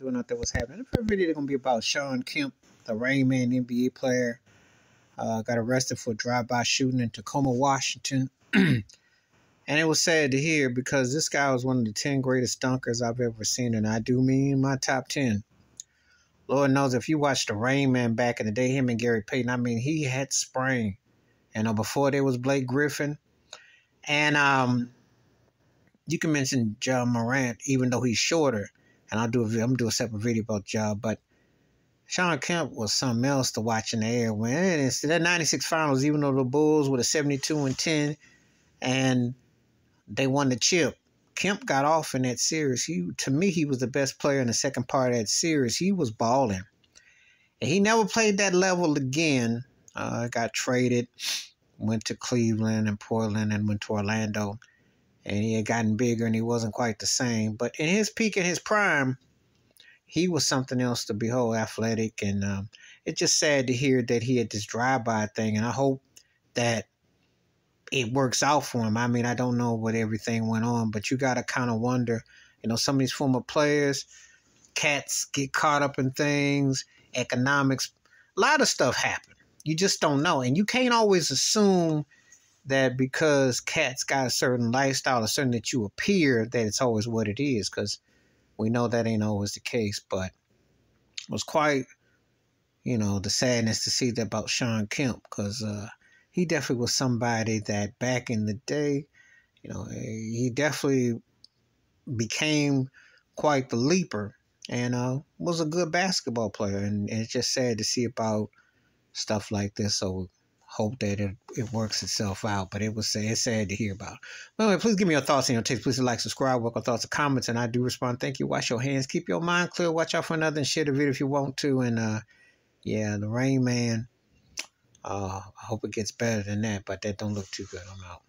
doing out there what's happening. The video is gonna be about Shawn Kemp, the Rain Man NBA player. Uh, got arrested for drive-by shooting in Tacoma, Washington. and it was sad to hear because this guy was one of the 10 greatest dunkers I've ever seen, and I do mean my top 10. Lord knows if you watched the Rain Man back in the day, him and Gary Payton, I mean, he had spring. You know, before there was Blake Griffin. And um, you can mention Ja Morant, even though he's shorter. And I'll do a, I'm gonna do a separate video about Ja, but Shawn Kemp was something else to watch in the air. When it's that '96 finals, even though the Bulls were a 72 and 10, and they won the chip, Kemp got off in that series. He, to me, he was the best player in the second part of that series. He was balling, and he never played that level again. Uh, got traded, went to Cleveland and Portland, and went to Orlando and he had gotten bigger and he wasn't quite the same. But in his peak in his prime, he was something else to behold, athletic. And um, it's just sad to hear that he had this drive by thing. And I hope that it works out for him. I mean, I don't know what everything went on, but you got to kind of wonder, you know, some of these former players, cats get caught up in things, economics, a lot of stuff happen. You just don't know. And you can't always assume that because cats got a certain lifestyle, a certain that you appear, that it's always what it is, because we know that ain't always the case. But it was quite, you know, the sadness to see that about Shawn Kemp, because uh, he definitely was somebody that back in the day, you know, he definitely became quite the leaper and uh, was a good basketball player. And, and it's just sad to see about stuff like this. So hope that it, it works itself out. But it was sad, it's sad to hear about. But anyway, please give me your thoughts and your takes. Please like, subscribe, welcome thoughts and comments, and I do respond. Thank you. Wash your hands. Keep your mind clear. Watch out for another and share the video if you want to. And uh, yeah, the Rain Man. Uh, I hope it gets better than that, but that don't look too good. I'm out.